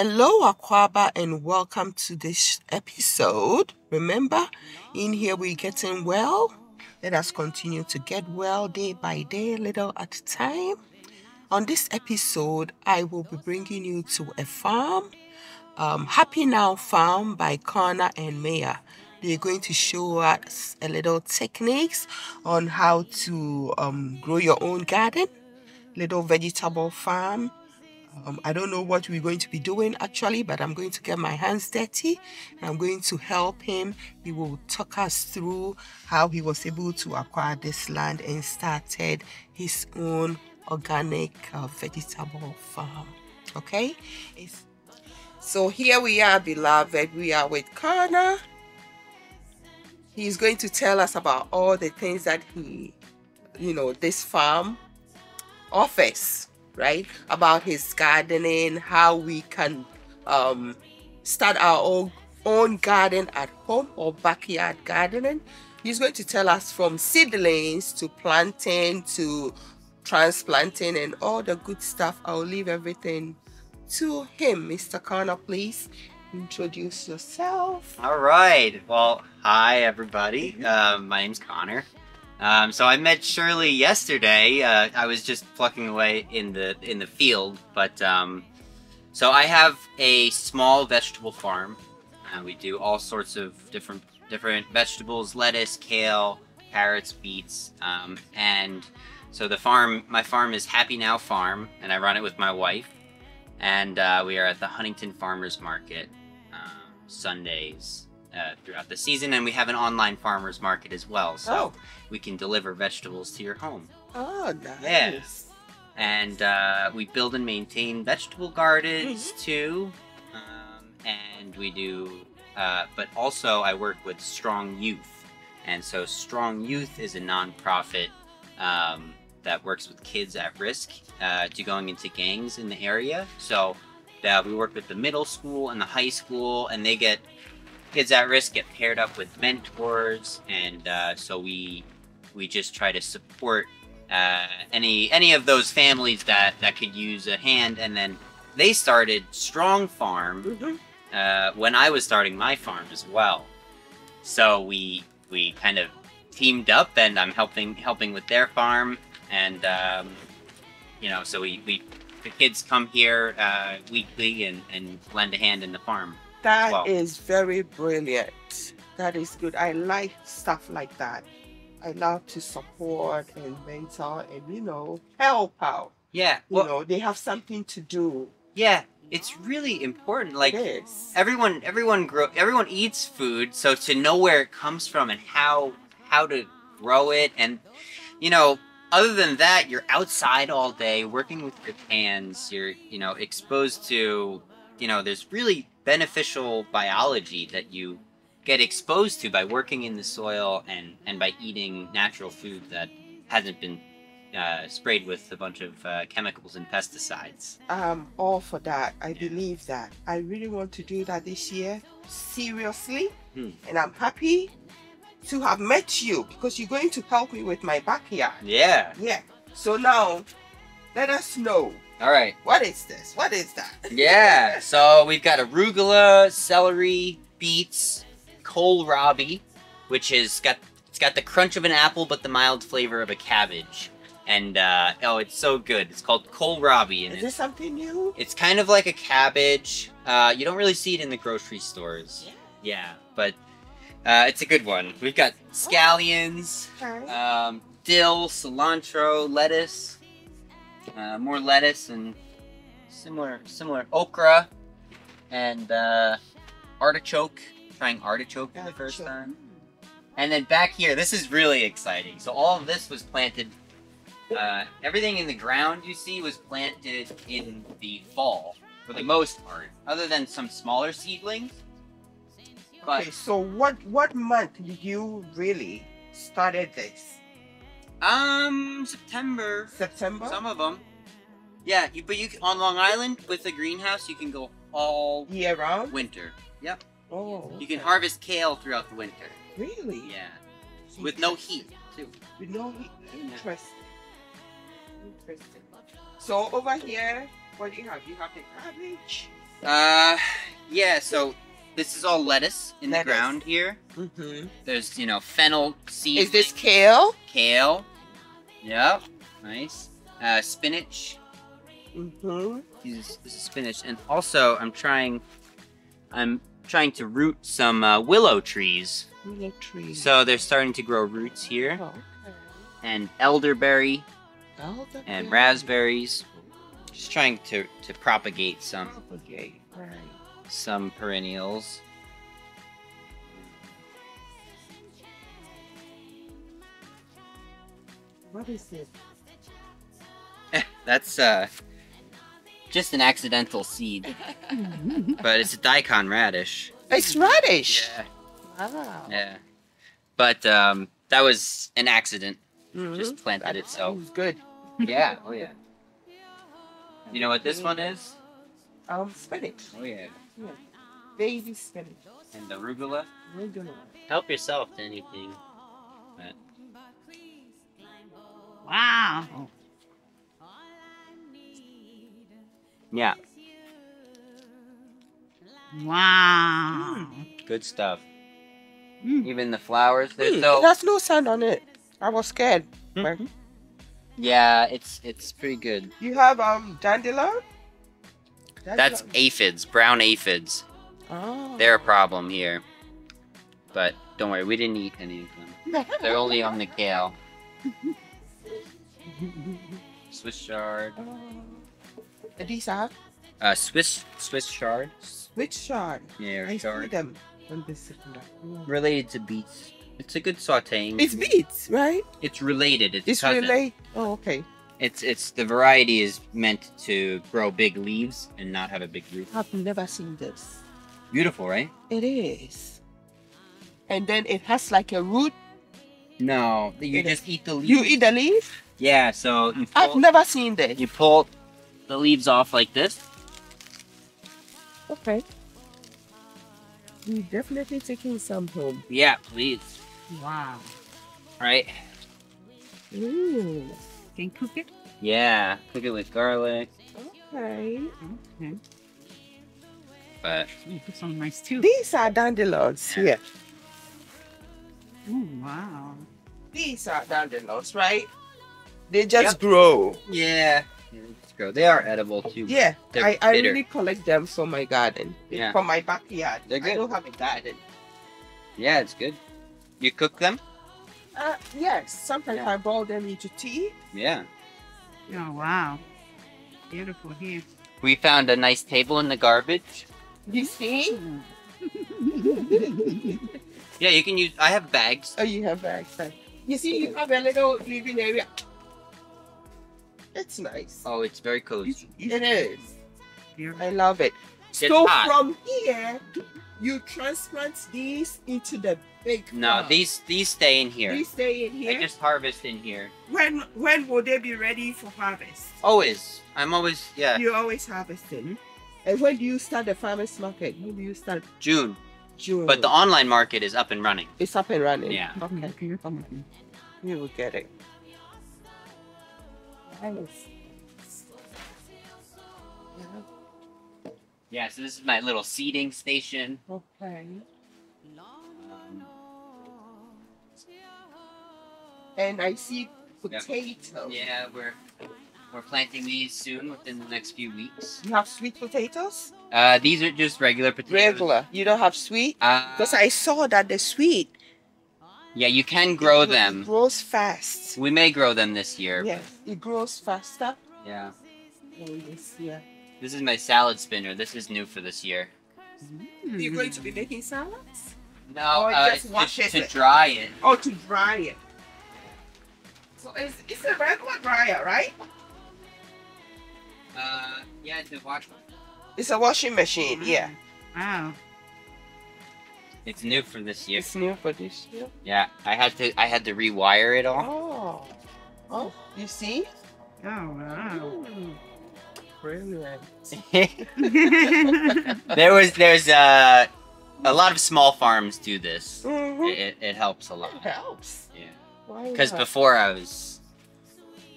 Hello, Akwaaba, and welcome to this episode. Remember, in here we're getting well. Let us continue to get well day by day, little at a time. On this episode, I will be bringing you to a farm, um, Happy Now Farm by Connor and Maya. They're going to show us a little techniques on how to um, grow your own garden, little vegetable farm, um, I don't know what we're going to be doing actually, but I'm going to get my hands dirty. and I'm going to help him. He will talk us through how he was able to acquire this land and started his own organic uh, vegetable farm. Okay? It's, so here we are, beloved. We are with Connor. He's going to tell us about all the things that he, you know, this farm offers right? About his gardening, how we can um, start our own, own garden at home or backyard gardening. He's going to tell us from seedlings to planting to transplanting and all the good stuff. I'll leave everything to him. Mr. Connor, please introduce yourself. All right. Well, hi, everybody. Uh, my name's Connor. Um, so I met Shirley yesterday. Uh, I was just plucking away in the in the field, but um, so I have a small vegetable farm. and we do all sorts of different different vegetables: lettuce, kale, carrots, beets, um, and so the farm. My farm is Happy Now Farm, and I run it with my wife. And uh, we are at the Huntington Farmers Market uh, Sundays uh, throughout the season, and we have an online farmers market as well. So oh. we can deliver vegetables to your home. Oh, nice. Yeah. And uh, we build and maintain vegetable gardens mm-hmm. too. Um, and we do, uh, but also I work with Strong Youth. And so Strong Youth is a nonprofit um, that works with kids at risk uh, to going into gangs in the area. So uh, we work with the middle school and the high school, and they get kids at risk get paired up with mentors, and uh, so we we just try to support uh, any any of those families that that could use a hand. And then they started Strong Farm mm-hmm. uh, when I was starting my farm as well. So we we kind of teamed up, and I'm helping helping with their farm, and um, you know, so we we the kids come here uh, weekly and and lend a hand in the farm. That wow. is very brilliant. That is good. I like stuff like that. I love to support and mentor and you know help out. Yeah, well, you know they have something to do. Yeah, it's really important. Like everyone, everyone grow, everyone eats food, so to know where it comes from and how how to grow it, and you know, other than that, you're outside all day working with your hands. You're you know exposed to you know there's really beneficial biology that you get exposed to by working in the soil and, and by eating natural food that hasn't been uh, sprayed with a bunch of uh, chemicals and pesticides. I'm all for that. I yeah. believe that. I really want to do that this year, seriously. Hmm. And I'm happy to have met you because you're going to help me with my backyard. Yeah. Yeah. So now, let us know all right. What is this? What is that? yeah. So we've got arugula, celery, beets, kohlrabi, which is got it's got the crunch of an apple but the mild flavor of a cabbage. And uh, oh, it's so good. It's called kohlrabi. is this something new? It's kind of like a cabbage. Uh, you don't really see it in the grocery stores. Yeah. Yeah, but uh, it's a good one. We've got scallions, um, dill, cilantro, lettuce, uh, more lettuce and similar similar okra and uh, artichoke. Trying artichoke for the first time. And then back here, this is really exciting. So all of this was planted. Uh, everything in the ground you see was planted in the fall for the most part, other than some smaller seedlings. But, okay, so what what month did you really started this? Um, September. September. Some of them. Yeah, you, but you on Long Island with the greenhouse, you can go all Year round? winter. Yep. Oh. You can harvest kale throughout the winter. Really? Yeah. With no heat too. With no heat. Interesting. Interesting. So over here, what do you have? You have the cabbage. Uh, yeah. So this is all lettuce in Lettuce. the ground here. Mm-hmm. There's you know fennel seeds. Is this kale? kale? Yep. Nice. Uh, spinach. Mm-hmm. This is, this is spinach, and also I'm trying. I'm trying to root some uh, willow trees. Willow tree. So they're starting to grow roots here, Oh, okay. and elderberry Elderberry. and raspberries. Just trying to to propagate some Propagate. Right. Some perennials. What is this? That's uh just an accidental seed, but it's a daikon radish. It's radish. Yeah, Wow. yeah. But um, that was an accident. Mhm. Just planted That itself. sounds good. Yeah. Oh yeah. You know what this one is? Um, spinach. Oh yeah. Baby spinach. And the arugula. Help yourself to anything. Wow. Yeah. Wow. Good stuff. Mm. Even the flowers. They're Hmm, so. There's no sound on it. I was scared. Mhm. Yeah, it's it's pretty good. You have um dandelion? That's aphids, brown aphids. Oh. They're a problem here. But don't worry, we didn't eat any of them. They're only on the kale. Swiss chard. Uh, these are Uh, Swiss Swiss chard. which shard? Yeah, I see chard. them on second. Related to beets. It's a good sautéing. It's beets, right? It's related. It's, It's really. Oh, okay. It's it's the variety is meant to grow big leaves and not have a big root. I've never seen this. Beautiful, right? It is. And then it has like a root. No, you It just eat the leaf. You eat the leaf? Yeah, so you I've never seen this. you pull the leaves off like this. Okay. We're definitely taking some home. Yeah, please. Wow. Right? Ooh. Can cook it? Yeah, cook it with garlic. Okay. Okay. But You put some nice too. These are dandelions here. Oh, wow. These are dandelions, right? They just Yep. grow. yeah, yeah they just grow. They are edible too. Yeah, I, I bitter. really collect them for my garden. Yeah. For my backyard. They're good. I don't have a garden. Yeah, it's good. You cook them? Uh, yes, sometimes I boil them into tea. Yeah. Oh, wow. Beautiful here. We found a nice table in the garbage. You see? Yeah, you can use. I have bags. Oh, you have bags. right. You see, you have a little living area. It's nice. Oh, it's very cozy. It is. Beautiful. I love it. It's so hot. from here, you transplant these into the big. No, these these stay in here. These stay in I here. just harvest in here. When when will they be ready for harvest? Always. I'm always yeah. You always harvesting. And when do you start the farmers market? When do you start? June. June. But the online market is up and running. it's up and running. Yeah. Okay. Mm-hmm. Beautiful. We will get it. Nice. Yeah. Yeah. So this is my little seeding station. Okay. And I see potato. yeah, we're we're planting these soon within the next few weeks. You have sweet potatoes? Uh, these are just regular potatoes. Regular. You don't have sweet? Uh, Because I saw that the sweet yeah, you can grow it, them. It grows fast. We may grow them this year. Yes, it grows faster. Yeah. than this year. This is my salad spinner. This is new for this year. You're going to be making salads? No, Or uh, just to- it to, dry it. Oh, to dry it. So it's, it's a regular dryer, right? Uh, yeah, to wash. It's a washing machine, yeah. Wow. It's new for this year. It's new for this year. Yeah, I had to I had to rewire it all. Oh. Oh, you see? Oh, wow. Mm. Brilliant. there was there's uh, a lot of small farms do this. Mhm. It, it helps a lot. It helps. Yeah. Why Because before I was,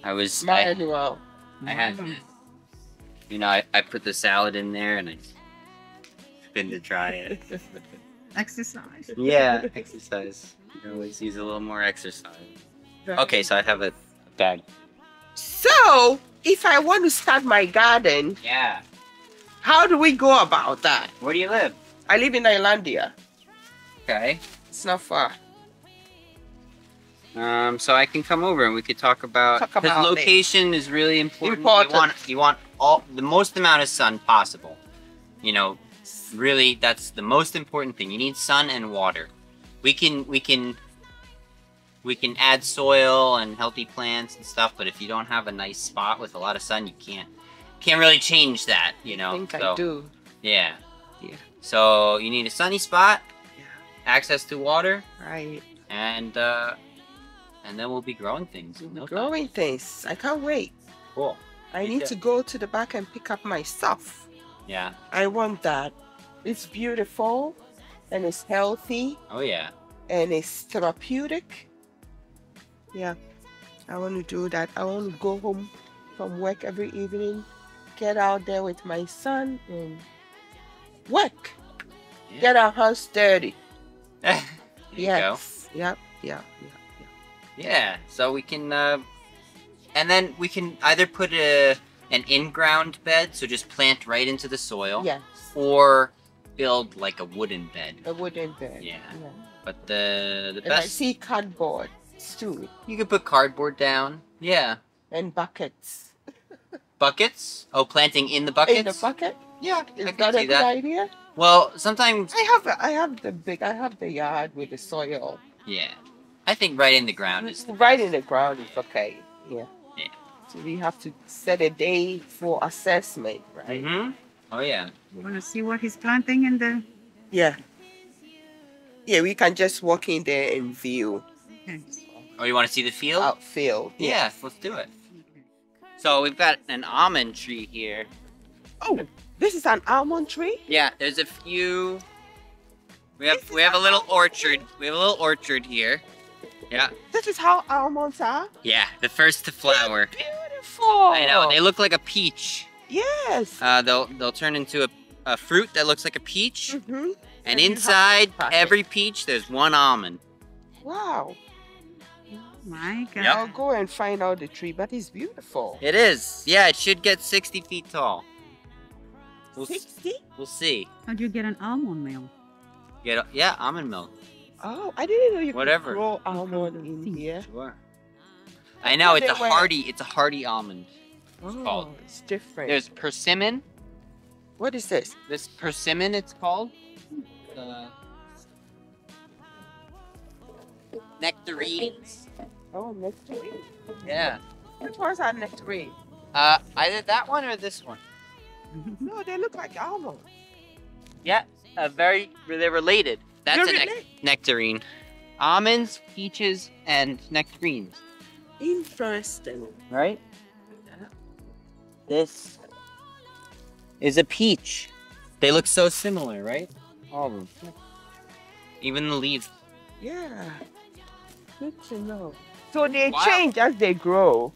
I was, I, Manual. I had, you know, I, I put the salad in there and I spin to try it. Exercise. Yeah, exercise. You always use a little more exercise. Okay, so I have a bag. So, if I want to start my garden, Yeah. how do we go about that? Where do you live? I live in Islandia. Okay. It's not far. Um, so I can come over and we could talk about Talk because about it. location is really important. Important. You want you want all the most amount of sun possible. You know, really that's the most important thing. You need sun and water. We can we can we can add soil and healthy plants and stuff, but if you don't have a nice spot with a lot of sun, you can't can't really change that. You know. I think so I do. yeah. Yeah. So you need a sunny spot, Yeah. access to water, Right. and uh, and then we'll be growing things. in no time. Growing things. I can't wait. Cool. I Me need too. to go to the back and pick up my stuff. Yeah. I want that. It's beautiful and it's healthy Oh yeah. and it's therapeutic. Yeah. I want to do that. I want to go home from work every evening, get out there with my son and work. Yeah. Get our house dirty. you go. yes. Yep. Yeah. Yeah. Yeah. So we can, uh, and then we can either put a an in-ground bed, so just plant right into the soil, Yes. or build like a wooden bed. A wooden bed. Yeah. But the the And I see cardboard too you could put cardboard down. Yeah. and buckets. Buckets. Oh, planting in the buckets. In the bucket? Yeah, Is I that a good that. idea? Well, sometimes. I have I have the big I have the yard with the soil. Yeah. I think right in the ground is. the right best. in the ground is okay. Yeah. Yeah. So we have to set a day for assessment, right? Mm-hmm. Oh yeah. You want to see what he's planting in the. Yeah. Yeah, we can just walk in there and view Okay. Oh, you want to see the field? outfield. Yeah, let's do it. So we've got an almond tree here. Oh, this is an almond tree? Yeah, there's a few. We have This we have a little almond orchard. We have a little orchard here. Yeah. This is how almonds are? Yeah, the first to flower. Beautiful. I know. They look like a peach. Yes. Uh, they'll they'll turn into a, a fruit that looks like a peach, hmm and And inside to crack it. every peach there's one almond. Wow. My God. Yep. I'll go and find out the tree, but it's beautiful. It is. Yeah, it should get 60 feet tall. We'll, 60? we'll see. How'd you get an almond meal? Get yeah, almond milk. Oh, I didn't know you Whatever. could grow almond in here. Sure. I know it's a They hardy. It's a hardy almond. Oh, called. it's different. There's persimmon. what is this? This persimmon, it's called. Uh, nectarines. Oh, nectarine. Yeah. Which ones are nectarine? Uh, either that one or this one. No, they look like almonds. Yeah. Uh, very. They're related. That's a nec- nectarine. Almonds, peaches, and nectarines. Interesting. Right. This is a peach. They look so similar, right? All of them. Even the leaves. Yeah. Good to know. So they Wow. change as they grow.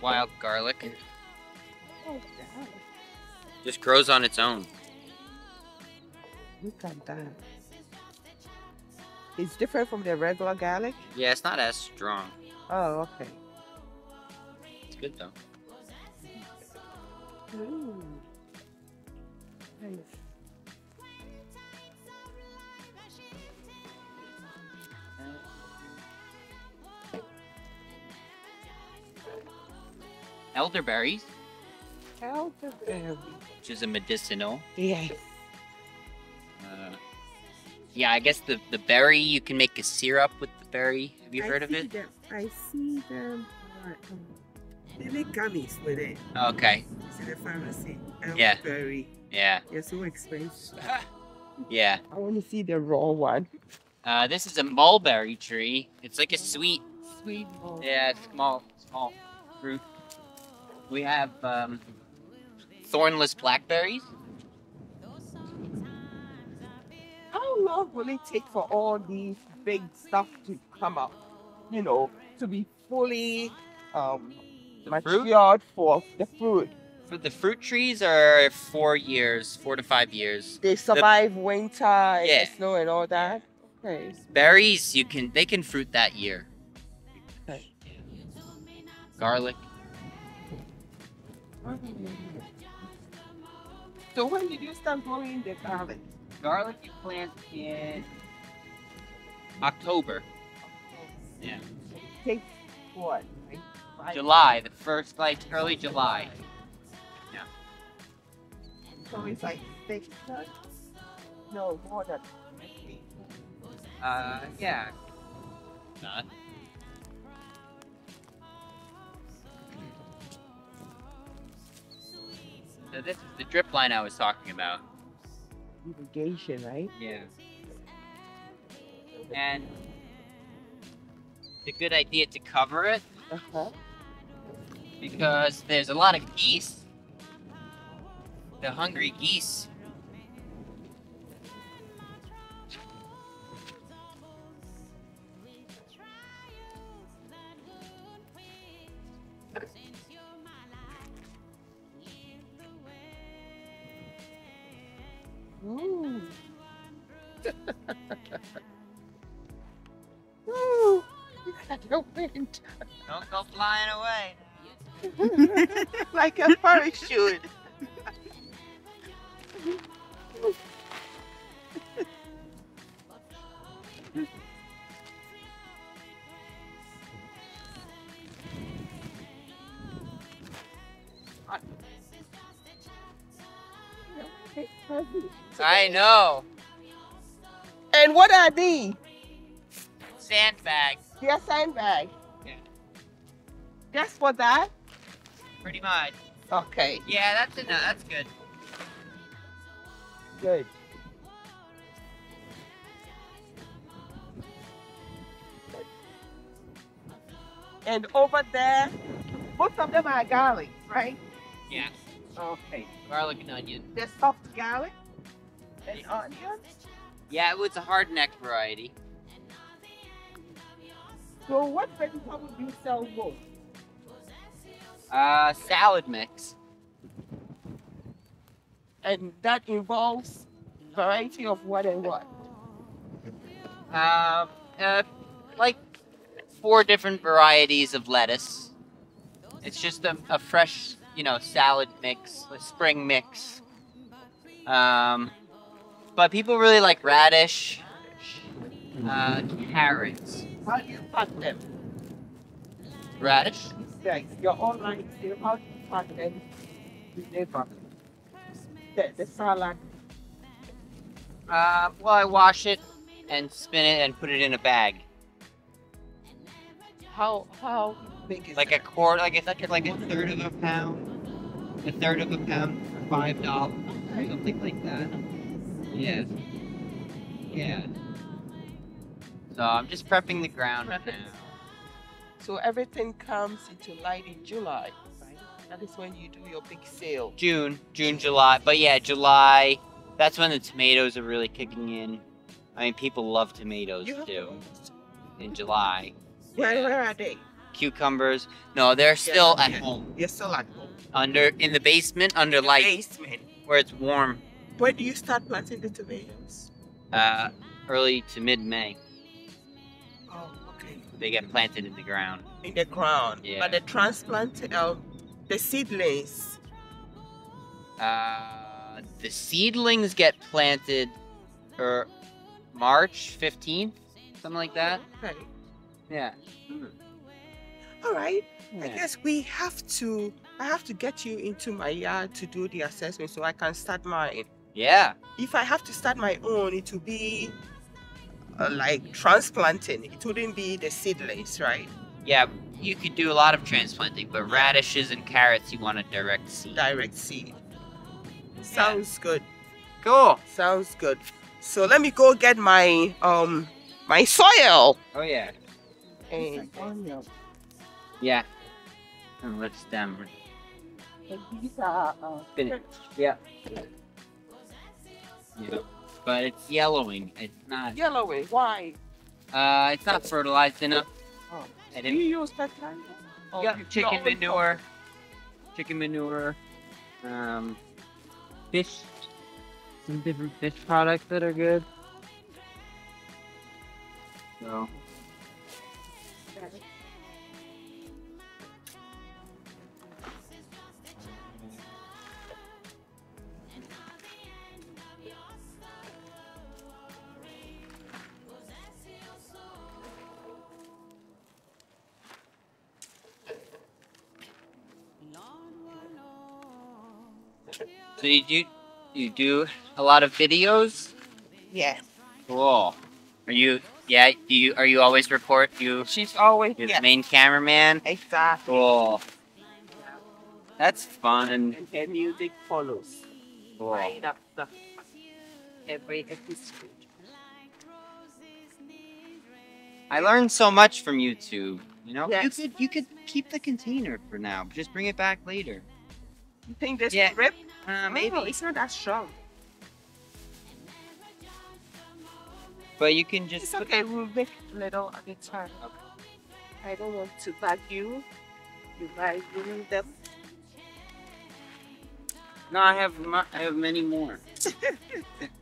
Wild garlic. Oh, Just grows on its own. Look at that. It's different from the regular garlic. Yeah, it's not as strong. Oh, okay. It's good though. Ooh. Nice. Elderberries, Elderberry. which is a medicinal. Yes. Uh, yeah, I guess the, the berry, you can make a syrup with the berry. Have you I heard of it? Them, I see them. They make gummies with it. Okay. It's in the pharmacy. Yeah. Berry. Yeah. They're so expensive. Yeah. I want to see the raw one. Uh, this is a mulberry tree. It's like a sweet. Sweet. Yeah, small, small fruit. We have um, thornless blackberries. How long will it take for all these big stuff to come up? You know, to be fully um, The fruit? matured for the fruit. For the fruit trees are four years, four to five years. They survive winter and Yeah. the snow and all that. Okay. Berries, you can they can fruit that year. Okay. Garlic. So when did you start growing the garlic? Garlic you plant in October. Yeah. Take what? Like July, the first like early July. Yeah. So it's like six months? No, more than Uh, yeah. Not. So this is the drip line I was talking about. Irrigation, right? Yeah. And it's a good idea to cover it Uh-huh. because there's a lot of geese. The hungry geese. Ooh. Ooh. The wind. Don't go flying away. like a parachute. I know. And what are these? Sandbag, They are sandbag. Yeah. Just for that? pretty much. Okay, Yeah, that's enough. That's good. good. And over there, most of them are garlic, right? Yeah. Okay. Garlic and onion. The soft garlic and onion. Yeah, it was a hard neck variety. So what vegetable do you sell most? Uh, salad mix. And that involves variety of what and what? Um, uh, like four different varieties of lettuce. It's just a, a fresh, you know, salad mix, a spring mix. Um, but people really like radish, uh, carrots, How do you pack them? radish. Like your online sale, how do you pack them? Deliver. The, the salad. Uh, well, I wash it and spin it and put it in a bag, How how big is like a it? quarter, like it's like like a third of a pound, a third of a pound five dollars, something like that. Yeah. Yeah. So I'm just prepping the ground now. So everything comes into light in July, right? That is when you do your big sale. June, June, July, but yeah, July. That's when the tomatoes are really kicking in. I mean, people love tomatoes You too in July. Where where are they? Cucumbers, no, they're still at yeah. home They're still at home. under in the basement under light Basement. where it's warm. When do you start planting the tomatoes? Uh, early to mid May, Oh, okay. they get planted in the ground. In the ground. Yeah. But the transplant, uh, the seedlings. Uh, the seedlings get planted, or March fifteenth, something like that. Okay. Yeah. All right. I guess we have to. I have to get you into my yard to do the assessment so I can start mine. Yeah. If I have to start my own, it will be uh, like transplanting. It wouldn't be the seedlings, right? Yeah, you could do a lot of transplanting, but radishes and carrots you want a direct seed. Direct seed. Sounds good. Cool. Sounds good. So let me go get my um my soil. Oh yeah. And Yeah. And let's stem. These are uh, Spinach. Yeah. Yeah. But it's yellowing. It's not. yellowing. Why? Uh, it's not fertilized enough. Oh. I Do you use fertilizer? Yeah, chicken manure. Chicken manure. Um, fish. Some different fish products that are good. So. So you do you do a lot of videos? Yeah. Cool. Are you yeah, do you are you always report you She's always you're yeah. the main cameraman? Exactly. Cool. That's fun. And her music follows. Cool. Right after every episode. I learned so much from YouTube. You know, you could you could keep the container for now, but just bring it back later. You think this Yeah. will rip? Uh, Oh, maybe, it's not that strong. but you can just It's put- okay. We'll make little at a time. I don't want to bag you. You buy you them. No, I have I have many more.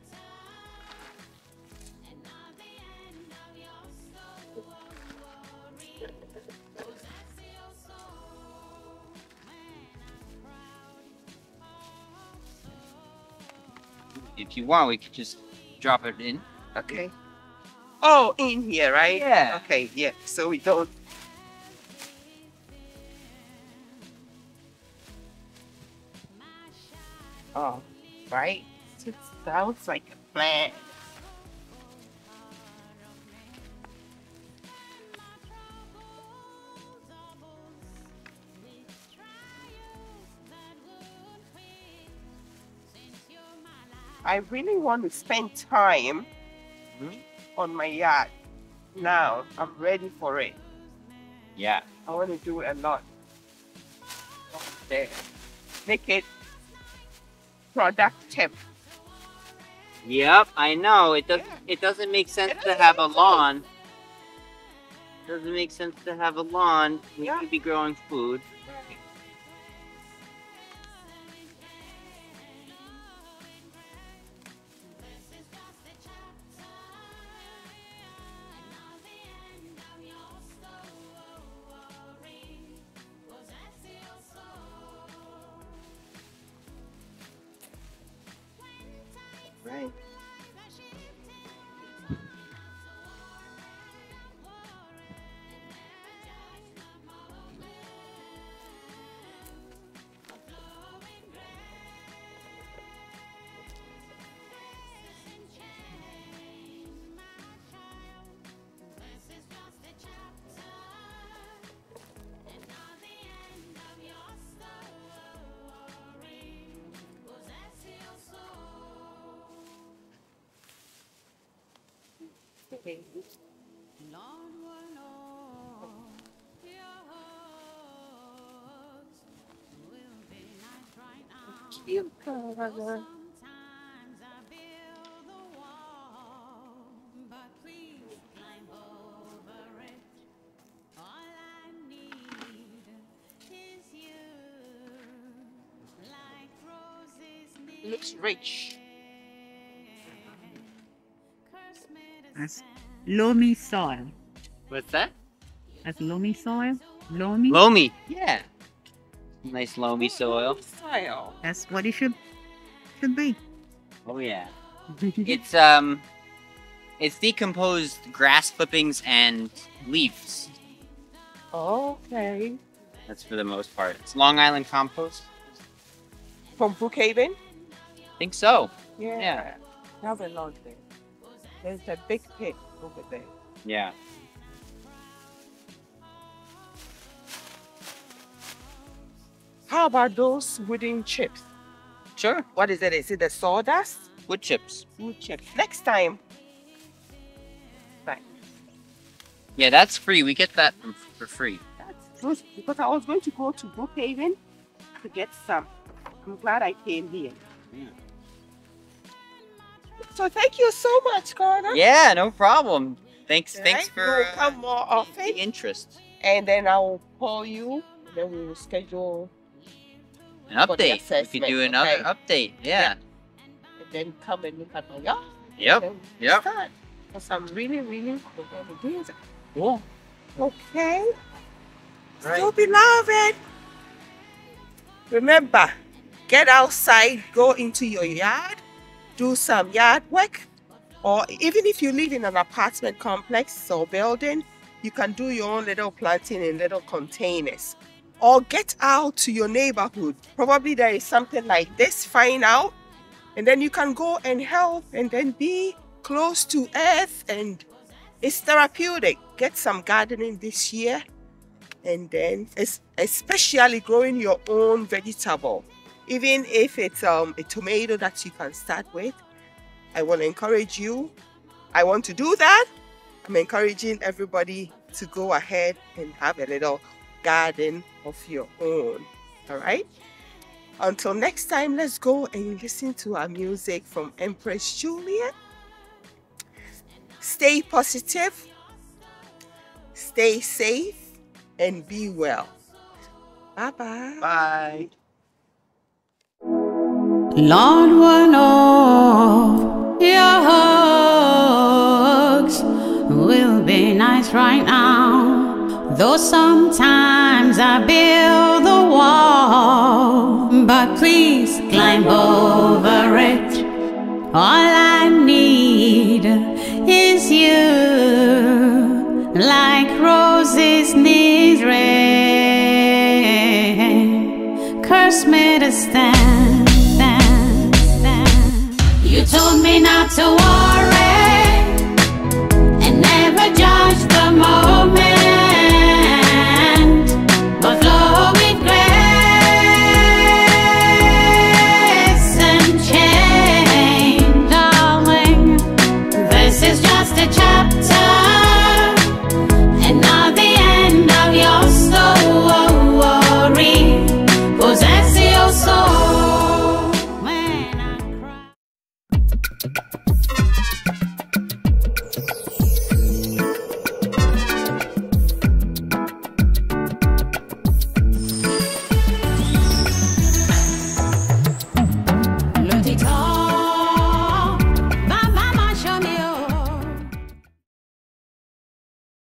If you want, we could just drop it in. Okay. Oh, in here, right? Yeah. Okay, yeah. So we don't. Oh, right. It sounds like a plan. I really want to spend time Mhm. on my yard. Now I'm ready for it. Yeah. I want to do a lot there. Make it productive. Yep, I know. It doesn't. Yeah. It doesn't make sense to doesn't have a lawn. Doesn't make sense to have a lawn. We Yeah. could be growing food. Right. Okay. Cute color. Looks rich. Loamy soil. What's that? That's loamy soil. Loamy. Loamy. Yeah. Nice loamy soil. Soil. That's what it should should be. Oh yeah. It's um, it's decomposed grass clippings and leaves. Okay. That's for the most part. It's Long Island compost. From Brookhaven? think so. Yeah. Yeah. Have a lot there. There's a big pit Yeah. How about those wooden chips? Sure. What is it? Is it the sawdust? Wood chips. Wood chips. Next time. Right. Yeah, that's free. We get that for free. That's true. Because I was going to go to Brookhaven to get some. I'm glad I came here. Yeah. So thank you so much, Connor. Yeah, no problem. Thanks, Right? thanks for We'll uh, come more the often, interest. and then I'll call you. Then we will schedule, An For the update. We could assessment, do another okay. update. Yeah. and then come and look at my yard. Yep. and then Yep. Start. Because I'm really, really cool. Cool. Okay. Right. So beloved, remember, get outside, go into your yard, do some yard work, or even if you live in an apartment complex or building, you can do your own little planting in little containers. Or get out to your neighborhood. Probably there is something like this, find out, and then you can go and help and then be close to earth and it's therapeutic. Get some gardening this year and then especially growing your own vegetable even if it's um, a tomato that you can start with i want to encourage you i want to do that i'm encouraging everybody to go ahead and have a little garden of your own all right until next time let's go and listen to our music from empress juliet stay positive stay safe and be well. Bye bye. Bye. Lord, one of your hugs will be nice right now. Though sometimes I build the wall, but please climb over it. All I need is you, like roses need rain. Curse me to stand, me not to worry.